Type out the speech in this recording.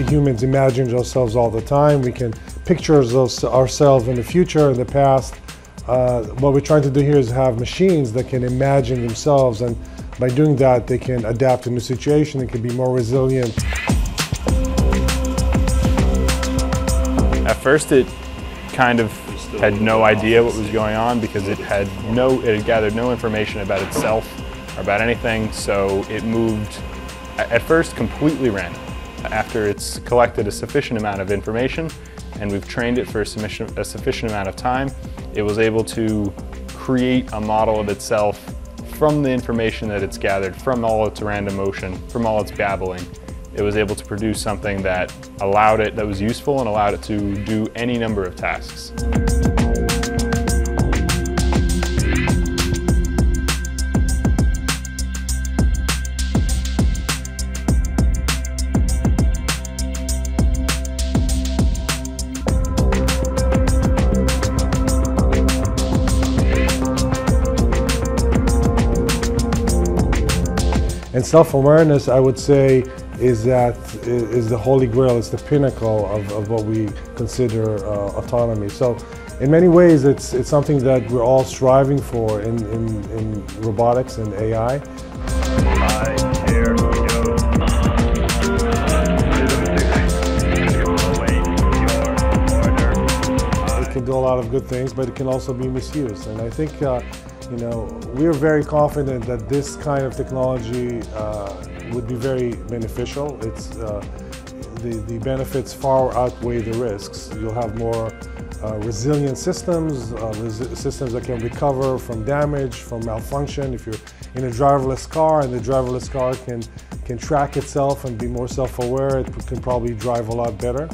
We humans imagine ourselves all the time. We can picture ourselves in the future, in the past. Uh, what we're trying to do here is have machines that can imagine themselves, and by doing that, they can adapt to new situation and can be more resilient. At first, it kind of had no idea what was going on because it had no, it had gathered no information about itself or about anything, so it moved at first completely random. After it's collected a sufficient amount of information and we've trained it for a sufficient, a sufficient amount of time, it was able to create a model of itself from the information that it's gathered, from all its random motion, from all its babbling. It was able to produce something that allowed it, that was useful and allowed it to do any number of tasks. And self-awareness, I would say, is that is the holy grail, it's the pinnacle of, of what we consider uh, autonomy. So in many ways, it's, it's something that we're all striving for in, in, in robotics and AI. It can do a lot of good things, but it can also be misused. And I think uh, you know, we are very confident that this kind of technology uh, would be very beneficial. It's, uh, the, the benefits far outweigh the risks. You'll have more uh, resilient systems, uh, systems that can recover from damage, from malfunction. If you're in a driverless car and the driverless car can, can track itself and be more self-aware, it can probably drive a lot better.